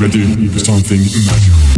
ready for something magical.